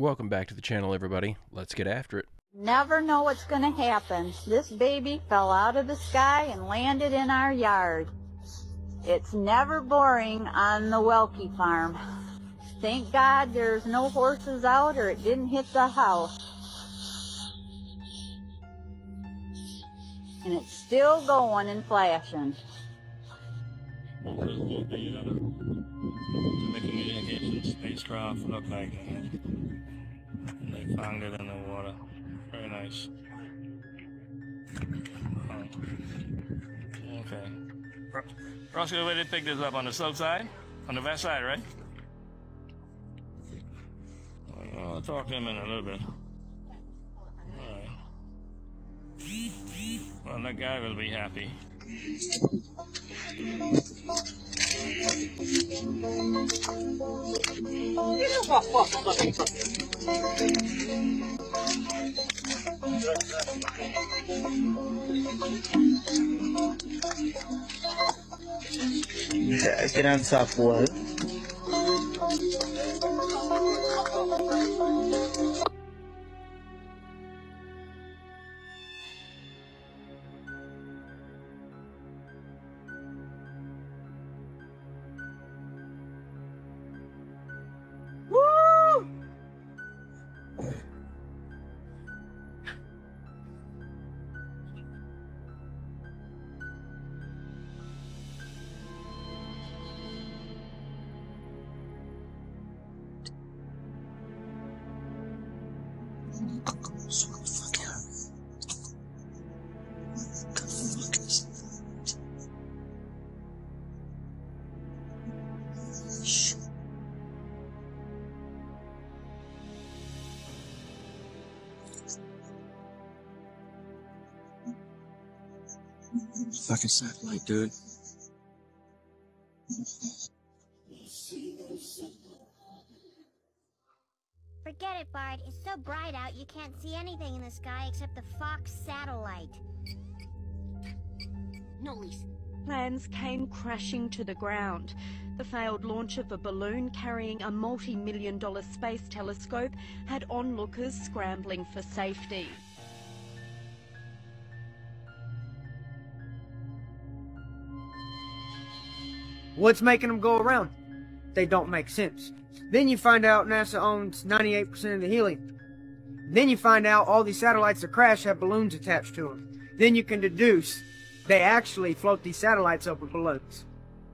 Welcome back to the channel, everybody. Let's get after it. Never know what's going to happen. This baby fell out of the sky and landed in our yard. It's never boring on the Welke farm. Thank God there's no horses out or it didn't hit the house. And it's still going and flashing. Making the indication spacecraft look like they found it in the water. Very nice. Oh. Okay. Roscoe, where did pick this up? On the south side? On the west side, right? I'll talk to him in a little bit. Well, that guy will be happy. Esperança voa. Fucking satellite, dude. Forget it, Bart. It's so bright out you can't see anything in the sky except the Fox satellite. No, Lisa. Plans came crashing to the ground. The failed launch of a balloon carrying a multi-million dollar space telescope had onlookers scrambling for safety. What's making them go around? They don't make sense. Then you find out NASA owns 98% of the helium. Then you find out all these satellites that crash have balloons attached to them. Then you can deduce they actually float these satellites up with balloons.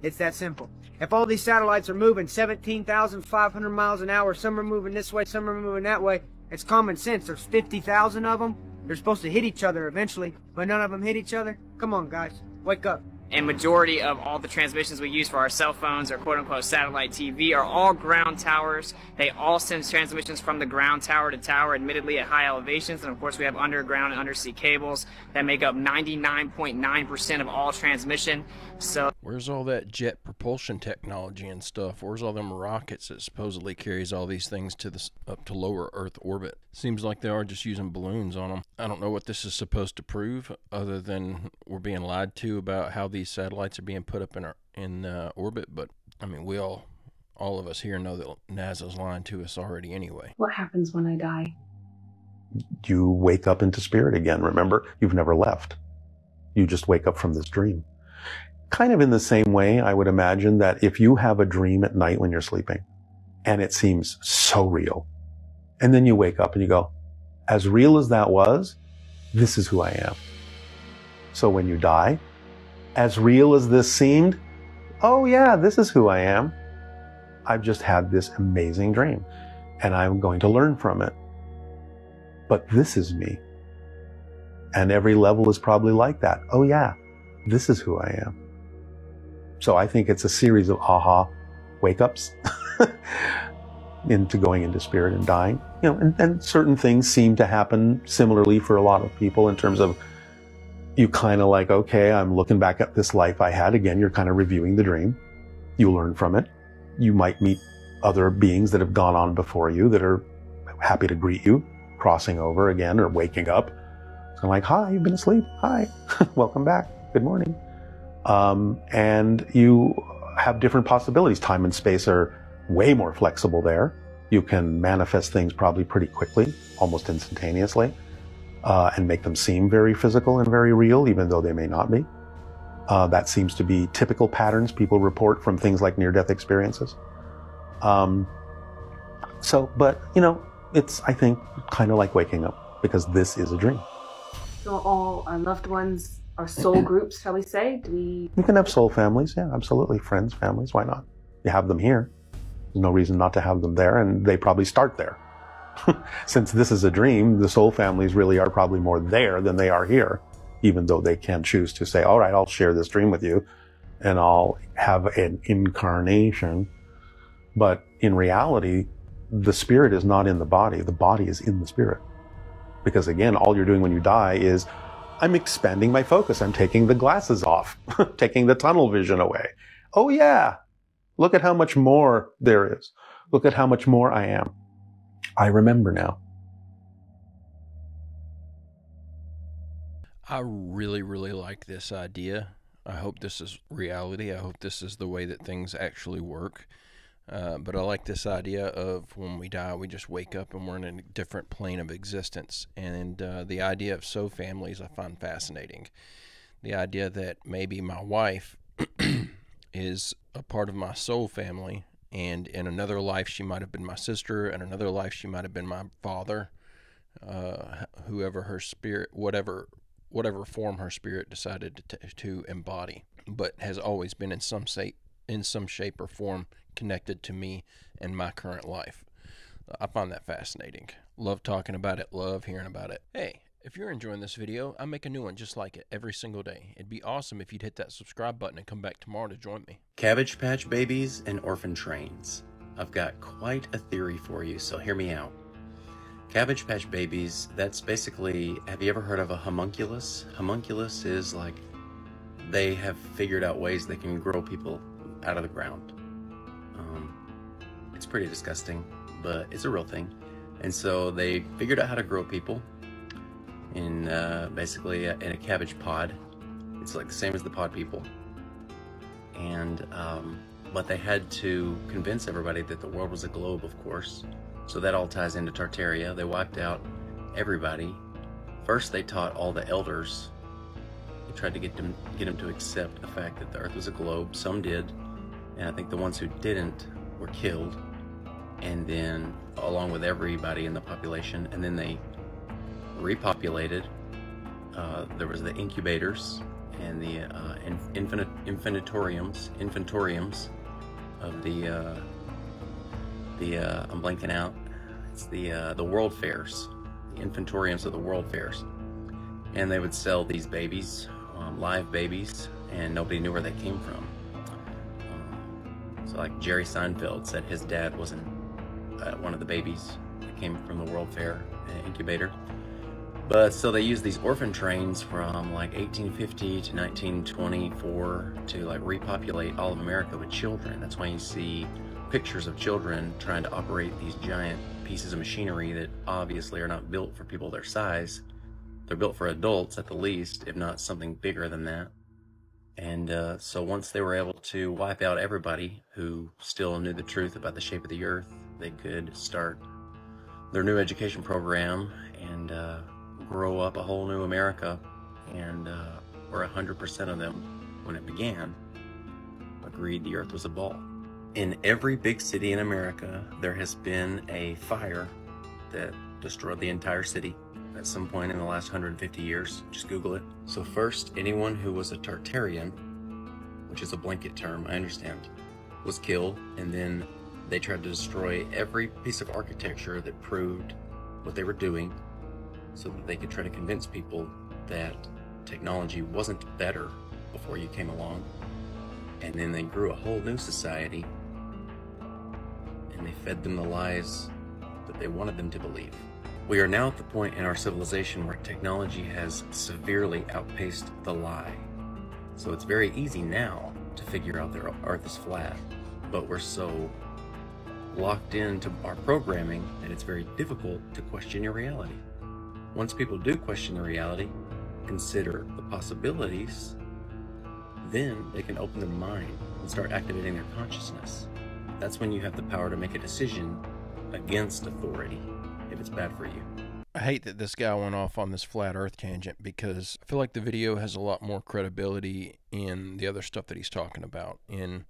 It's that simple. If all these satellites are moving 17,500 miles an hour, some are moving this way, some are moving that way, it's common sense. There's 50,000 of them. They're supposed to hit each other eventually, but none of them hit each other. Come on, guys. Wake up and majority of all the transmissions we use for our cell phones or quote unquote satellite TV are all ground towers. They all send transmissions from the ground tower to tower, admittedly at high elevations. And of course, we have underground and undersea cables that make up 99.9% of all transmission. So, where's all that jet propulsion technology and stuff? Where's all them rockets that supposedly carries all these things to the up to lower Earth orbit? Seems like they are just using balloons on them. I don't know what this is supposed to prove, other than we're being lied to about how these satellites are being put up in our in uh, orbit. But I mean, we all, all of us here know that NASA's lying to us already anyway. What happens when I die? You wake up into spirit again. Remember, you've never left. You just wake up from this dream. Kind of in the same way, I would imagine that if you have a dream at night when you're sleeping and it seems so real, and then you wake up and you go, as real as that was, this is who I am. So when you die, as real as this seemed, oh yeah, this is who I am. I've just had this amazing dream and I'm going to learn from it. But this is me. And every level is probably like that. Oh yeah, this is who I am. So I think it's a series of aha wake ups into going into spirit and dying. You know, and, and certain things seem to happen similarly for a lot of people in terms of you kind of like, okay, I'm looking back at this life I had. Again, you're kind of reviewing the dream. You learn from it. You might meet other beings that have gone on before you that are happy to greet you, crossing over again or waking up. Like, hi, you've been asleep. Hi, welcome back. Good morning. Um, and you have different possibilities. Time and space are way more flexible there You can manifest things probably pretty quickly, almost instantaneously, uh, and make them seem very physical and very real, even though they may not be. Uh, that seems to be typical patterns people report from things like near-death experiences. Um, so, but you know, it's I think kind of like waking up because this is a dream. So all our loved ones are soul groups, shall we say? Do we? You can have soul families, yeah, absolutely. Friends, families, why not? You have them here. There's no reason not to have them there, and they probably start there. Since this is a dream, the soul families really are probably more there than they are here, even though they can choose to say, all right, I'll share this dream with you and I'll have an incarnation. But in reality, the spirit is not in the body. The body is in the spirit. Because again, all you're doing when you die is I'm expanding my focus. I'm taking the glasses off, taking the tunnel vision away. Oh yeah. Look at how much more there is. Look at how much more I am. I remember now. I really, really like this idea. I hope this is reality. I hope this is the way that things actually work. Uh, but I like this idea of when we die, we just wake up and we're in a different plane of existence. And uh, the idea of soul families I find fascinating. The idea that maybe my wife is a part of my soul family, and in another life she might have been my sister, and in another life she might have been my father, uh, whoever her spirit, whatever whatever form her spirit decided to, to embody, but has always been in some shape in some shape or form connected to me and my current life. I find that fascinating. Love talking about it, love hearing about it. Hey, if you're enjoying this video, I make a new one just like it every single day. It'd be awesome if you'd hit that subscribe button and come back tomorrow to join me. Cabbage Patch Babies and Orphan Trains. I've got quite a theory for you, so hear me out. Cabbage Patch Babies, that's basically, have you ever heard of a homunculus? Homunculus is like, they have figured out ways they can grow people out of the ground. It's pretty disgusting, but it's a real thing. And so they figured out how to grow people in uh, basically a, in a cabbage pod. It's like the same as the pod people. And um, but they had to convince everybody that the world was a globe, of course. So that all ties into Tartaria. They wiped out everybody. First, they taught all the elders. They tried to get them get them to accept the fact that the Earth was a globe. Some did, and I think the ones who didn't were killed. And then, along with everybody in the population, and then they repopulated. Uh, there was the incubators and the uh, infinite infinitoriums, infantoriums of the uh, the uh, I'm blanking out. It's the uh, the world fairs, the infantoriums of the world fairs, and they would sell these babies, um, live babies, and nobody knew where they came from. Um, so, like Jerry Seinfeld said, his dad wasn't uh, one of the babies that came from the World Fair incubator. But so they used these orphan trains from like 1850 to 1924 to like repopulate all of America with children. That's why you see pictures of children trying to operate these giant pieces of machinery that obviously are not built for people their size. They're built for adults at the least, if not something bigger than that. And uh, so once they were able to wipe out everybody who still knew the truth about the shape of the earth, they could start their new education program and uh, grow up a whole new America, and uh, or 100% of them, when it began, agreed the earth was a ball. In every big city in America, there has been a fire that destroyed the entire city at some point in the last 150 years. Just Google it. So first, anyone who was a Tartarian, which is a blanket term, I understand, was killed, and then they tried to destroy every piece of architecture that proved what they were doing so that they could try to convince people that technology wasn't better before you came along. And then they grew a whole new society and they fed them the lies that they wanted them to believe. We are now at the point in our civilization where technology has severely outpaced the lie. So it's very easy now to figure out that earth is flat, but we're so locked into our programming that it's very difficult to question your reality. Once people do question the reality, consider the possibilities, then they can open their mind and start activating their consciousness. That's when you have the power to make a decision against authority if it's bad for you. I hate that this guy went off on this flat earth tangent because I feel like the video has a lot more credibility in the other stuff that he's talking about, in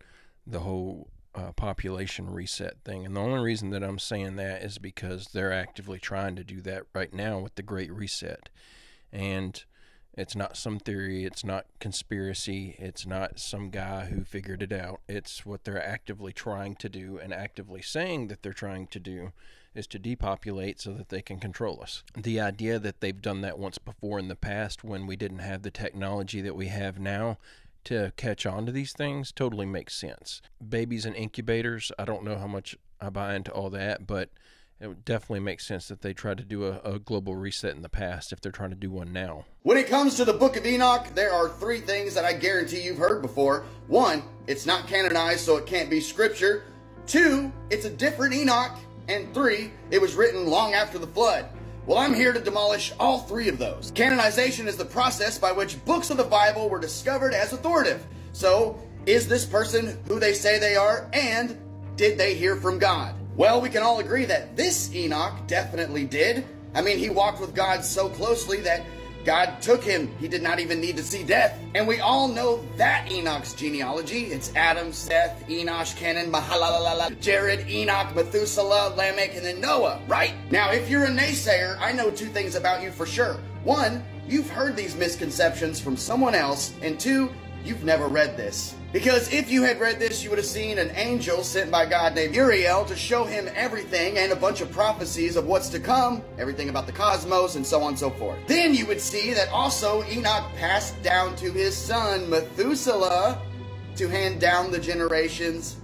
the whole uh, population reset thing. And the only reason that I'm saying that is because they're actively trying to do that right now with the Great Reset. And it's not some theory, it's not conspiracy, it's not some guy who figured it out. It's what they're actively trying to do and actively saying that they're trying to do is to depopulate so that they can control us. The idea that they've done that once before in the past when we didn't have the technology that we have now to catch on to these things totally makes sense. Babies and incubators, I don't know how much I buy into all that, but it definitely makes sense that they tried to do a, a, global reset in the past if they're trying to do one now. When it comes to the Book of Enoch, there are three things that I guarantee you've heard before. One, it's not canonized, so it can't be scripture. Two, it's a different Enoch and three, it was written long after the flood. Well, I'm here to demolish all three of those. Canonization is the process by which books of the Bible were discovered as authoritative. So, is this person who they say they are, and did they hear from God? Well, we can all agree that this Enoch definitely did. I mean, he walked with God so closely that God took him. He did not even need to see death. And we all know that Enoch's genealogy. It's Adam, Seth, Enosh, Kenan, Mahalalala, Jared, Enoch, Methuselah, Lamech, and then Noah, right? Now, if you're a naysayer, I know two things about you for sure. One, you've heard these misconceptions from someone else. And two, you've never read this. Because if you had read this, you would have seen an angel sent by God named Uriel to show him everything and a bunch of prophecies of what's to come, everything about the cosmos, and so on and so forth. Then you would see that also Enoch passed down to his son Methuselah to hand down the generations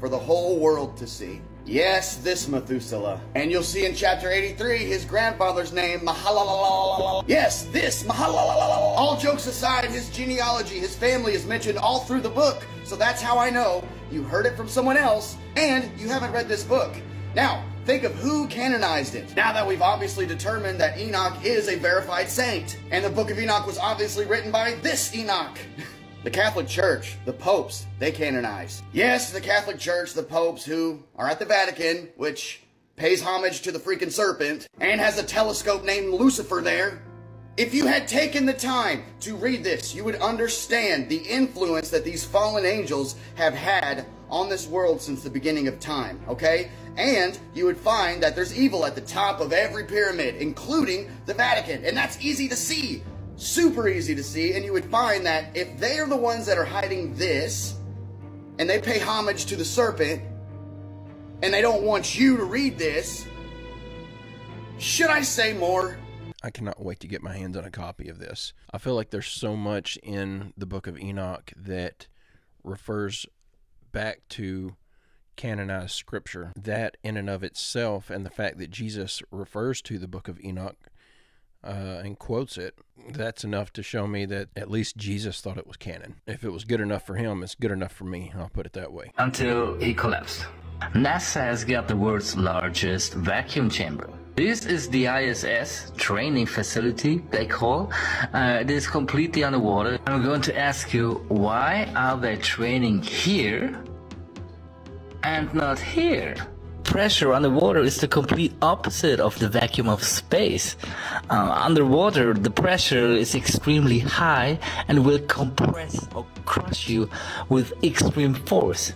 for the whole world to see. Yes, this Methuselah. And you'll see in chapter 83 his grandfather's name, Mahalalala. Yes, this Mahalalala. All jokes aside, his genealogy, his family is mentioned all through the book. So that's how I know you heard it from someone else and you haven't read this book. Now, think of who canonized it. Now that we've obviously determined that Enoch is a verified saint, and the book of Enoch was obviously written by this Enoch. The Catholic Church, the popes, they canonize. Yes, the Catholic Church, the popes who are at the Vatican, which pays homage to the freaking serpent, and has a telescope named Lucifer there. If you had taken the time to read this, you would understand the influence that these fallen angels have had on this world since the beginning of time, okay? And you would find that there's evil at the top of every pyramid, including the Vatican. And that's easy to see super easy to see, and you would find that if they are the ones that are hiding this, and they pay homage to the serpent, and they don't want you to read this, should I say more? I cannot wait to get my hands on a copy of this. I feel like there's so much in the book of Enoch that refers back to canonized scripture. That, in and of itself, and the fact that Jesus refers to the book of Enoch uh, and quotes it, that's enough to show me that at least Jesus thought it was canon. If it was good enough for him, it's good enough for me. I'll put it that way. Until he collapsed. NASA has got the world's largest vacuum chamber. This is the ISS training facility they call. Uh, it is completely underwater. I'm going to ask you why are they training here and not here? Pressure underwater is the complete opposite of the vacuum of space. Uh, underwater, the pressure is extremely high and will compress or crush you with extreme force.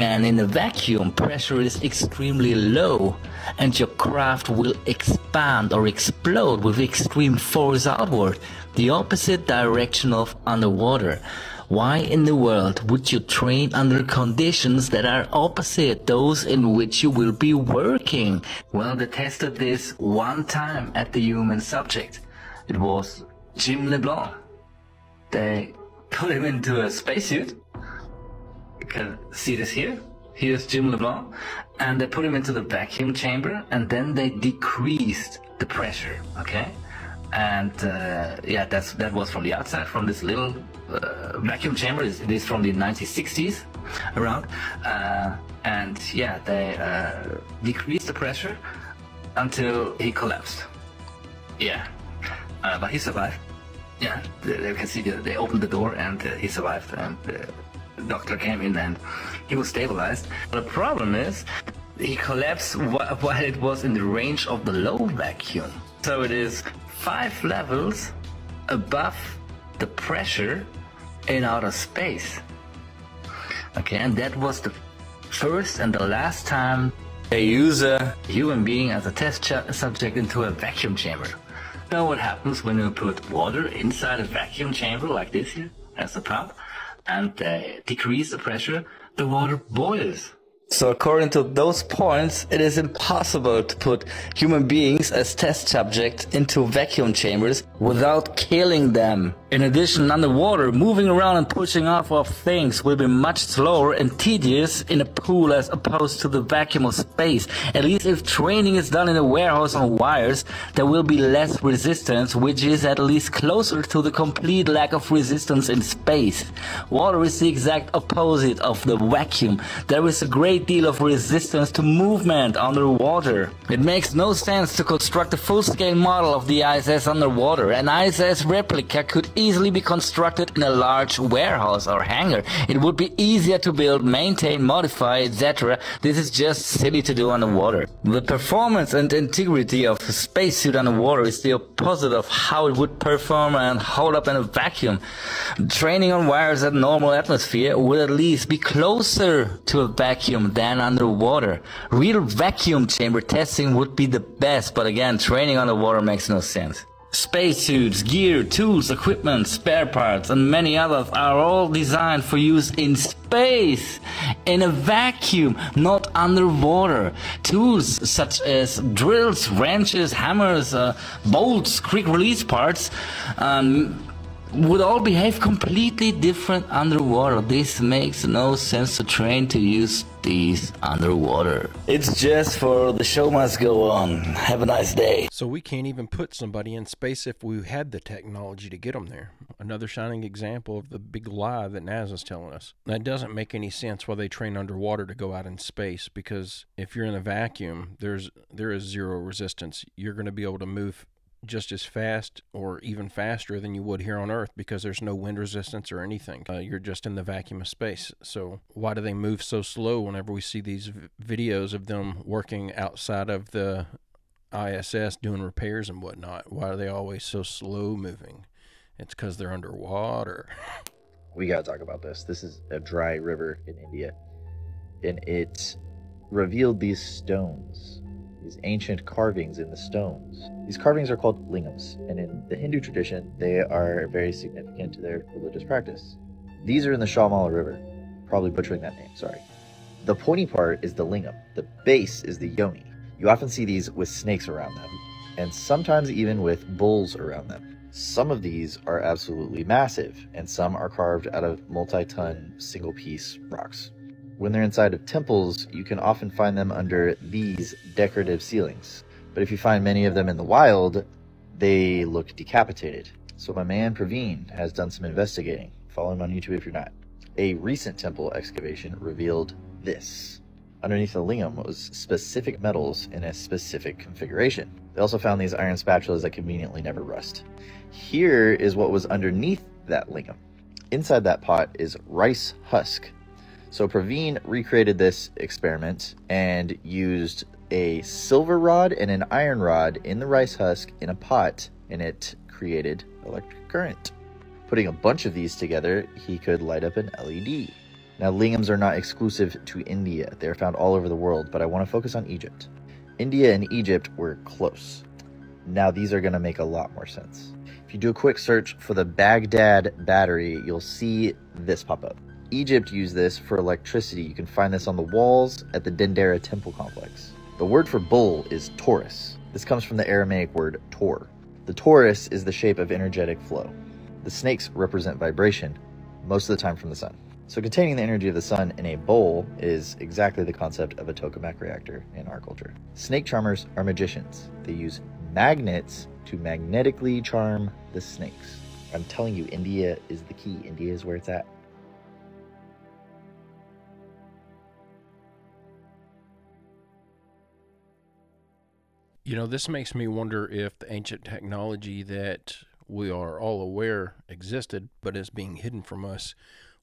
And in a vacuum, pressure is extremely low, and your craft will expand or explode with extreme force outward, the opposite direction of underwater. Why in the world would you train under conditions that are opposite those in which you will be working? Well, they tested this one time at the human subject. It was Jim LeBlanc. They put him into a spacesuit. You can see this here. Here's Jim LeBlanc. And they put him into the vacuum chamber and then they decreased the pressure, okay? And uh, yeah, that's that was from the outside, from this little uh, vacuum chamber. It is from the 1960s around. Uh, and yeah, they uh, decreased the pressure until he collapsed. Yeah, uh, but he survived. Yeah, they, you can see the, they opened the door and uh, he survived. And the doctor came in and he was stabilized. The problem is he collapsed wh- while it was in the range of the low vacuum. So it is five levels above the pressure in outer space. Okay, and that was the first and the last time they use a human being as a test subject into a vacuum chamber. Know what happens when you put water inside a vacuum chamber like this here, as a pump, and uh, decrease the pressure? The water boils. So according to those points, it is impossible to put human beings as test subjects into vacuum chambers without killing them. In addition, underwater, moving around and pushing off of things will be much slower and tedious in a pool as opposed to the vacuum of space. At least if training is done in a warehouse on wires, there will be less resistance, which is at least closer to the complete lack of resistance in space. Water is the exact opposite of the vacuum. There is a great deal of resistance to movement underwater. It makes no sense to construct a full-scale model of the ISS underwater. An ISS replica could easily be constructed in a large warehouse or hangar. It would be easier to build, maintain, modify, etc. This is just silly to do underwater. The performance and integrity of a spacesuit underwater is the opposite of how it would perform and hold up in a vacuum. Training on wires at normal atmosphere would at least be closer to a vacuum than underwater. Real vacuum chamber testing would be the best, but again, training underwater makes no sense. Spacesuits, gear, tools, equipment, spare parts, and many others are all designed for use in space, in a vacuum, not underwater. Tools such as drills, wrenches, hammers, uh, bolts, quick release parts, um, would all behave completely different underwater. This makes no sense to train to use these underwater. It's just for the show must go on. Have a nice day. So we can't even put somebody in space if we had the technology to get them there. Another shining example of the big lie that NASA's telling us. That doesn't make any sense why they train underwater to go out in space because if you're in a vacuum, there's there is zero resistance. You're going to be able to move just as fast or even faster than you would here on Earth because there's no wind resistance or anything. Uh, you're just in the vacuum of space. So, why do they move so slow whenever we see these v- videos of them working outside of the ISS doing repairs and whatnot? Why are they always so slow moving? It's because they're underwater. We got to talk about this. This is a dry river in India, and it revealed these stones these ancient carvings in the stones. These carvings are called lingams, and in the Hindu tradition, they are very significant to their religious practice. These are in the Shamala River. Probably butchering that name, sorry. The pointy part is the lingam, the base is the yoni. You often see these with snakes around them, and sometimes even with bulls around them. Some of these are absolutely massive, and some are carved out of multi ton, single piece rocks. When they're inside of temples, you can often find them under these decorative ceilings. But if you find many of them in the wild, they look decapitated. So my man Praveen has done some investigating. Follow him on YouTube if you're not. A recent temple excavation revealed this. Underneath the lingam was specific metals in a specific configuration. They also found these iron spatulas that conveniently never rust. Here is what was underneath that lingam. Inside that pot is rice husk, so Praveen recreated this experiment and used a silver rod and an iron rod in the rice husk in a pot, and it created electric current. Putting a bunch of these together, he could light up an LED. Now, lingams are not exclusive to India. They are found all over the world, but I want to focus on Egypt. India and Egypt were close. Now, these are going to make a lot more sense. If you do a quick search for the Baghdad battery, you'll see this pop up. Egypt used this for electricity. You can find this on the walls at the Dendera temple complex. The word for bull is torus. This comes from the Aramaic word tor. The torus is the shape of energetic flow. The snakes represent vibration, most of the time from the sun. So containing the energy of the sun in a bowl is exactly the concept of a tokamak reactor in our culture. Snake charmers are magicians. They use magnets to magnetically charm the snakes. I'm telling you, India is the key. India is where it's at. You know, this makes me wonder if the ancient technology that we are all aware existed but is being hidden from us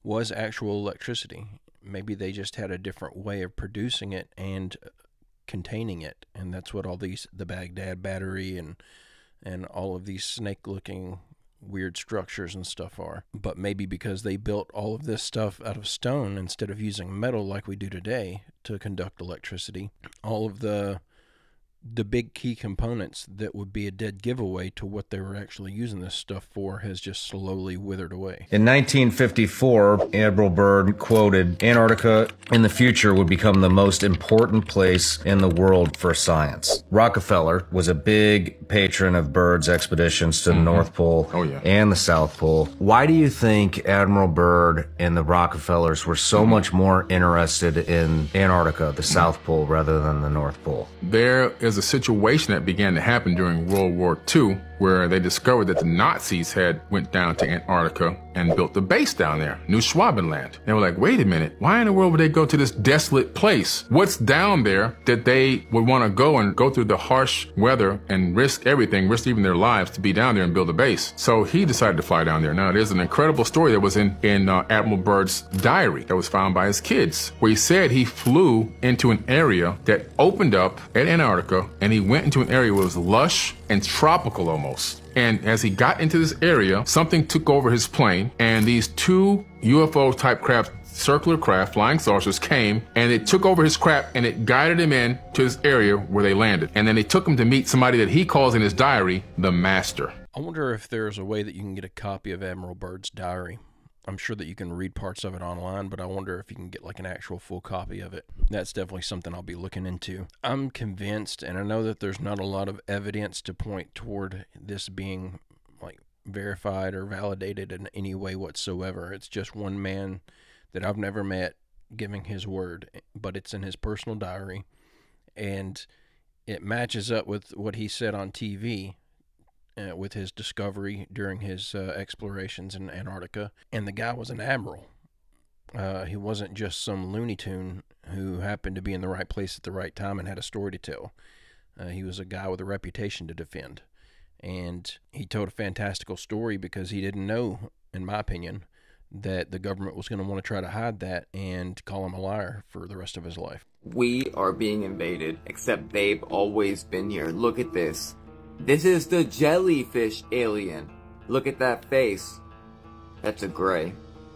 was actual electricity. Maybe they just had a different way of producing it and uh, containing it, and that's what all these the Baghdad battery and and all of these snake-looking weird structures and stuff are. But maybe because they built all of this stuff out of stone instead of using metal like we do today to conduct electricity, all of the the big key components that would be a dead giveaway to what they were actually using this stuff for has just slowly withered away. In 1954, Admiral Byrd quoted Antarctica in the future would become the most important place in the world for science. Rockefeller was a big patron of Byrd's expeditions to the mm-hmm. North Pole oh, yeah. and the South Pole. Why do you think Admiral Byrd and the Rockefellers were so mm-hmm. much more interested in Antarctica, the South Pole, rather than the North Pole? There is a situation that began to happen during World War II where they discovered that the Nazis had went down to Antarctica and built a base down there, New Schwabenland. They were like, wait a minute, why in the world would they go to this desolate place? What's down there that they would want to go and go through the harsh weather and risk everything, risk even their lives to be down there and build a base? So he decided to fly down there. Now, there's an incredible story that was in, in uh, Admiral Byrd's diary that was found by his kids, where he said he flew into an area that opened up at Antarctica and he went into an area where it was lush and tropical almost. And as he got into this area, something took over his plane, and these two UFO type craft, circular craft, flying saucers came, and it took over his craft and it guided him in to this area where they landed. And then they took him to meet somebody that he calls in his diary the Master. I wonder if there's a way that you can get a copy of Admiral Byrd's diary. I'm sure that you can read parts of it online, but I wonder if you can get like an actual full copy of it. That's definitely something I'll be looking into. I'm convinced, and I know that there's not a lot of evidence to point toward this being like verified or validated in any way whatsoever. It's just one man that I've never met giving his word, but it's in his personal diary, and it matches up with what he said on TV uh, with his discovery during his uh, explorations in Antarctica. And the guy was an admiral. Uh, he wasn't just some Looney Tune who happened to be in the right place at the right time and had a story to tell. Uh, he was a guy with a reputation to defend. And he told a fantastical story because he didn't know, in my opinion, that the government was going to want to try to hide that and call him a liar for the rest of his life. We are being invaded, except they've always been here. Look at this. This is the jellyfish alien. Look at that face. That's a gray.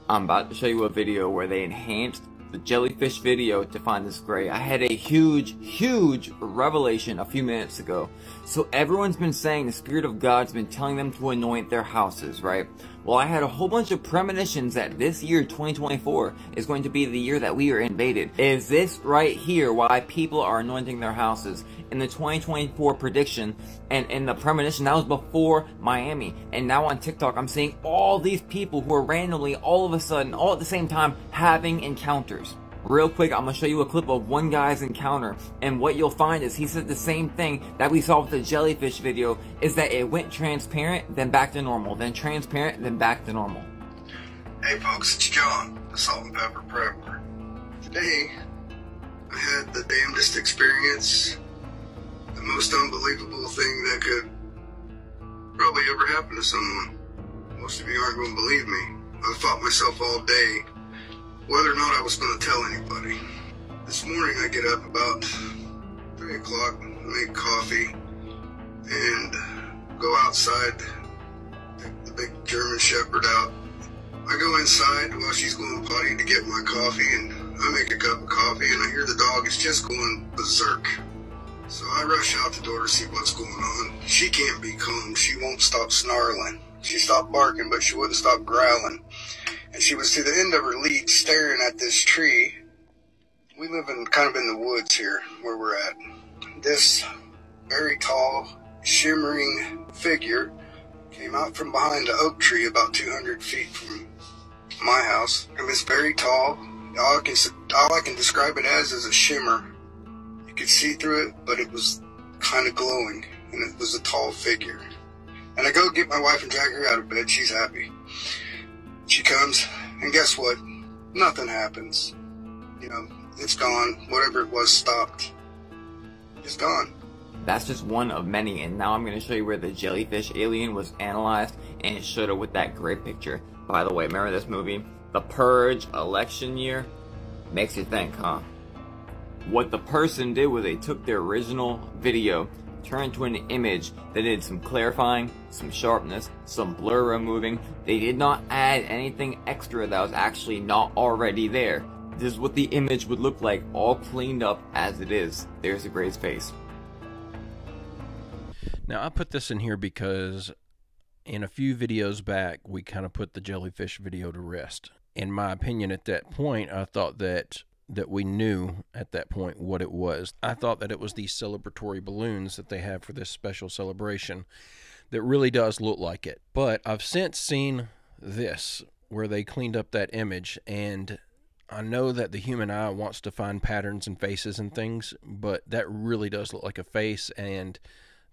I'm about to show you a video where they enhanced the jellyfish video to find this gray. I had a huge, huge revelation a few minutes ago. So everyone's been saying the Spirit of God's been telling them to anoint their houses, right? Well, I had a whole bunch of premonitions that this year, 2024, is going to be the year that we are invaded. Is this right here why people are anointing their houses? In the 2024 prediction and in the premonition, that was before Miami. And now on TikTok, I'm seeing all these people who are randomly, all of a sudden, all at the same time, having encounters. Real quick, I'm gonna show you a clip of one guy's encounter, and what you'll find is he said the same thing that we saw with the jellyfish video, is that it went transparent, then back to normal, then transparent, then back to normal. Hey folks, it's John, the Salt and Pepper Prepper. Today, I had the damnedest experience, most unbelievable thing that could probably ever happen to someone. Most of you aren't going to believe me. I fought myself all day whether or not I was going to tell anybody. This morning I get up about 3 o'clock, make coffee, and go outside, take the big German Shepherd out. I go inside while she's going potty to get my coffee, and I make a cup of coffee, and I hear the dog is just going berserk. So I rush out the door to see what's going on. She can't be calm. She won't stop snarling. She stopped barking, but she wouldn't stop growling and she was to the end of her lead staring at this tree. We live in kind of in the woods here where we're at. This very tall, shimmering figure came out from behind an oak tree about 200 feet from my house. It was very tall. All I can, all I can describe it as is a shimmer. Could see through it, but it was kind of glowing, and it was a tall figure. And I go get my wife and drag her out of bed. She's happy. She comes, and guess what? Nothing happens. You know, it's gone. Whatever it was stopped. It's gone. That's just one of many, and now I'm going to show you where the jellyfish alien was analyzed, and it showed up with that great picture. By the way, remember this movie? The Purge election year? Makes you think, huh? What the person did was they took their original video, turned to an image they did some clarifying, some sharpness, some blur removing. They did not add anything extra that was actually not already there. This is what the image would look like, all cleaned up as it is. There's a Gray's face. Now, I put this in here because in a few videos back, we kind of put the jellyfish video to rest. In my opinion, at that point, I thought that that we knew at that point what it was. I thought that it was these celebratory balloons that they have for this special celebration that really does look like it. But I've since seen this where they cleaned up that image and I know that the human eye wants to find patterns and faces and things, but that really does look like a face and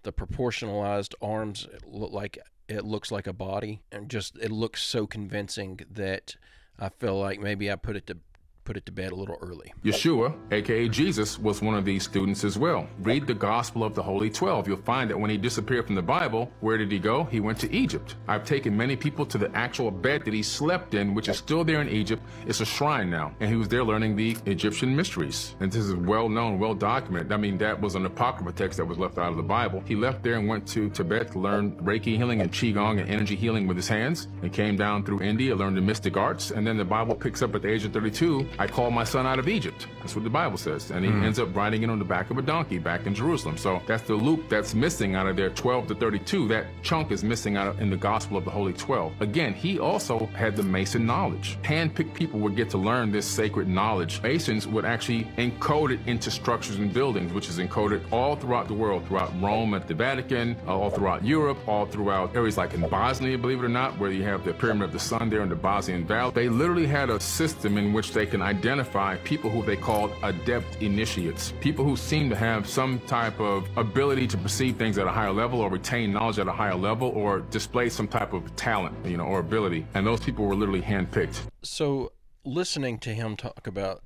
the proportionalized arms look like it looks like a body and just it looks so convincing that I feel like maybe I put it to put it to bed a little early. Yeshua, aka Jesus, was one of these students as well. Read the Gospel of the Holy Twelve. You'll find that when he disappeared from the Bible, where did he go? He went to Egypt. I've taken many people to the actual bed that he slept in, which is still there in Egypt. It's a shrine now. And he was there learning the Egyptian mysteries. And this is well known, well documented. I mean, that was an apocryphal text that was left out of the Bible. He left there and went to Tibet to learn Reiki healing and Qigong and energy healing with his hands. And came down through India, learned the mystic arts. And then the Bible picks up at the age of 32 I called my son out of Egypt. That's what the Bible says. And he mm. ends up riding it on the back of a donkey back in Jerusalem. So that's the loop that's missing out of their 12 to 32. That chunk is missing out in the Gospel of the Holy 12. Again, he also had the Mason knowledge. Hand-picked people would get to learn this sacred knowledge. Masons would actually encode it into structures and buildings, which is encoded all throughout the world, throughout Rome at the Vatican, uh, all throughout Europe, all throughout areas like in Bosnia, believe it or not, where you have the Pyramid of the Sun there in the Bosnian Valley. They literally had a system in which they can identify people who they called adept initiates, people who seem to have some type of ability to perceive things at a higher level or retain knowledge at a higher level or display some type of talent, you know, or ability. And those people were literally handpicked. So, listening to him talk about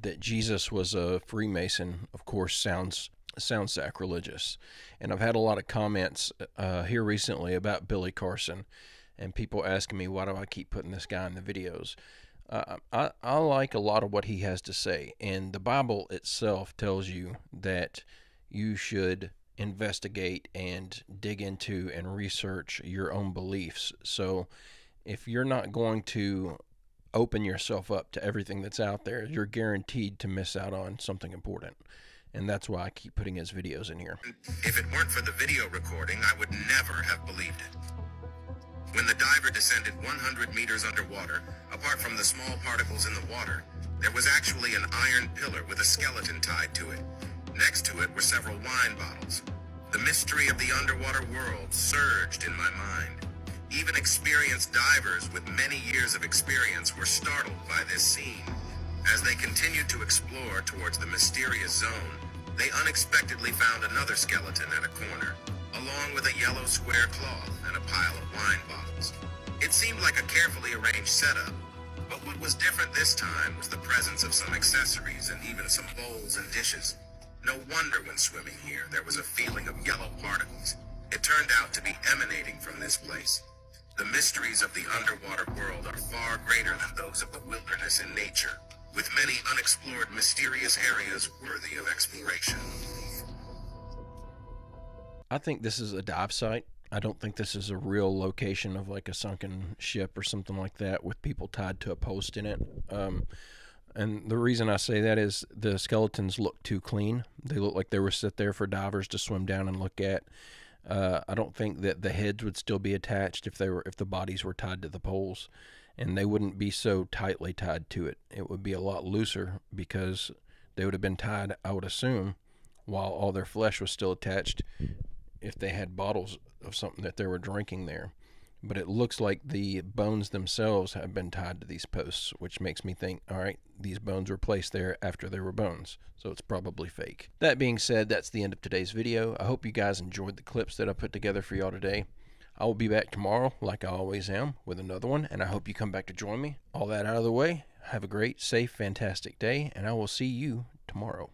that Jesus was a Freemason, of course, sounds sounds sacrilegious. And I've had a lot of comments uh, here recently about Billy Carson, and people asking me why do I keep putting this guy in the videos. Uh, I, I like a lot of what he has to say, and the Bible itself tells you that you should investigate and dig into and research your own beliefs. So, if you're not going to open yourself up to everything that's out there, you're guaranteed to miss out on something important. And that's why I keep putting his videos in here. If it weren't for the video recording, I would never have believed it. When the diver descended 100 meters underwater, apart from the small particles in the water, there was actually an iron pillar with a skeleton tied to it. Next to it were several wine bottles. The mystery of the underwater world surged in my mind. Even experienced divers with many years of experience were startled by this scene. As they continued to explore towards the mysterious zone, they unexpectedly found another skeleton at a corner, along with a yellow square cloth and a pile of wine bottles. It seemed like a carefully arranged setup, but what was different this time was the presence of some accessories and even some bowls and dishes. No wonder when swimming here there was a feeling of yellow particles. It turned out to be emanating from this place. The mysteries of the underwater world are far greater than those of the wilderness and nature, with many unexplored mysterious areas worthy of exploration. I think this is a dive site. I don't think this is a real location of like a sunken ship or something like that with people tied to a post in it. Um, and the reason I say that is the skeletons look too clean. They look like they were set there for divers to swim down and look at. Uh, I don't think that the heads would still be attached if they were if the bodies were tied to the poles, and they wouldn't be so tightly tied to it. It would be a lot looser because they would have been tied, I would assume, while all their flesh was still attached. If they had bottles of something that they were drinking there, but it looks like the bones themselves have been tied to these posts, which makes me think, all right, these bones were placed there after they were bones, so it's probably fake. That being said, that's the end of today's video. I hope you guys enjoyed the clips that I put together for y'all today. I will be back tomorrow, like I always am, with another one, and I hope you come back to join me. All that out of the way, have a great, safe, fantastic day, and I will see you tomorrow.